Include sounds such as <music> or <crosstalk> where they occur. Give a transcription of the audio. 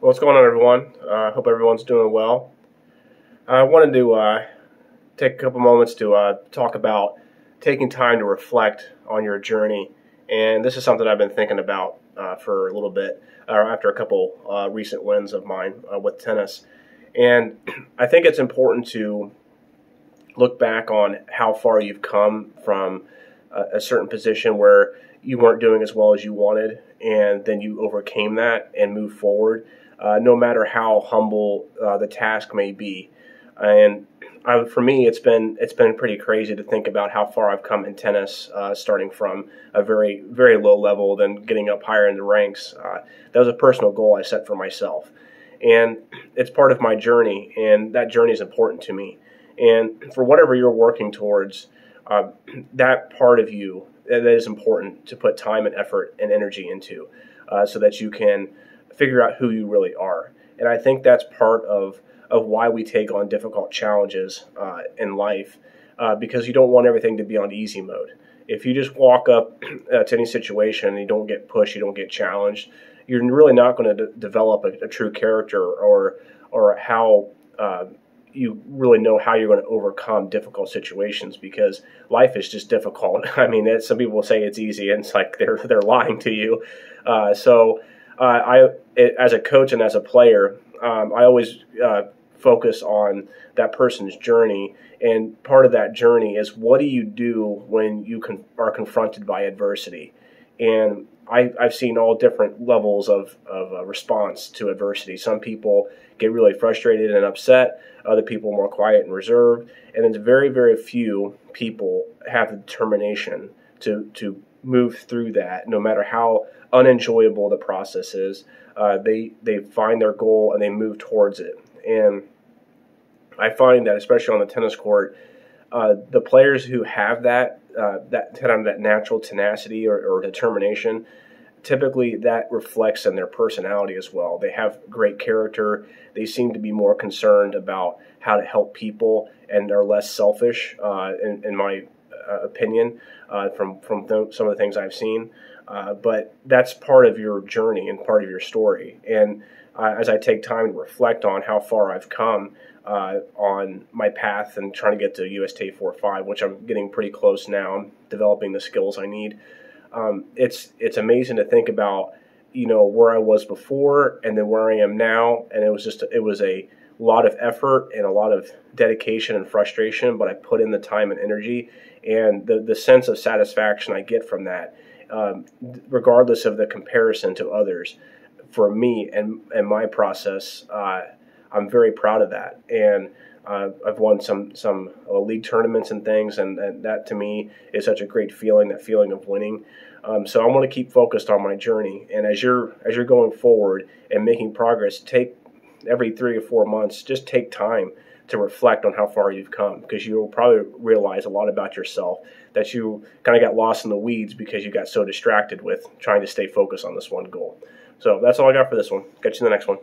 What's going on, everyone? I uh, hope everyone's doing well. I wanted to uh, take a couple moments to uh, talk about taking time to reflect on your journey. And this is something I've been thinking about uh, for a little bit uh, after a couple uh, recent wins of mine with tennis. And <clears throat> I think it's important to look back on how far you've come from a, a certain position where you weren't doing as well as you wanted, and then you overcame that and moved forward uh, no matter how humble uh, the task may be. And I, for me, it's been it's been pretty crazy to think about how far I've come in tennis, uh, starting from a very very low level, then getting up higher in the ranks. Uh, that was a personal goal I set for myself, and it's part of my journey, and that journey is important to me. And for whatever you're working towards, uh, that part of you that is important to put time and effort and energy into, uh, so that you can figure out who you really are. And I think that's part of of why we take on difficult challenges uh, in life uh, because you don't want everything to be on easy mode. If you just walk up <clears throat> to any situation and you don't get pushed, you don't get challenged, you're really not going to de- develop a, a, true character or or how uh, you really know how you're going to overcome difficult situations because life is just difficult. <laughs> I mean, some people say it's easy, and it's like they're they're lying to you. Uh, so uh, I, as a coach and as a player, um, I always uh, focus on that person's journey. And part of that journey is what do you do when you con- are confronted by adversity? And I, have seen all different levels of, of uh, response to adversity. Some people get really frustrated and upset, other people more quiet and reserved. And it's very, very few people have the determination to, to move through that, no matter how unenjoyable the process is. Uh, they they find their goal and they move towards it. And I find that especially on the tennis court, uh, the players who have that uh, that kind of that natural tenacity or, or, determination, typically that reflects in their personality as well. They have great character. They seem to be more concerned about how to help people and are less selfish, uh, in, in my opinion uh, from from th- some of the things I've seen. Uh, but that's part of your journey and part of your story. And as I take time to reflect on how far I've come on my path and trying to get to USTA 4.5, which I'm getting pretty close now, I'm developing the skills I need. Um, it's it's amazing to think about you know where I was before and then where I am now, and it was just it was a lot of effort and a lot of dedication and frustration, but I put in the time and energy, and the the sense of satisfaction I get from that, um, regardless of the comparison to others, for me and and my process, uh, I'm very proud of that, and uh, I've won some some uh, league tournaments and things, and, and, that to me is such a great feeling. That feeling of winning. Um, so I want to keep focused on my journey, and as you're as you're going forward and making progress, take every three or four months, just take time to reflect on how far you've come because you'll probably realize a lot about yourself that you kind of got lost in the weeds because you got so distracted with trying to stay focused on this one goal. So that's all I got for this one. Catch you in the next one.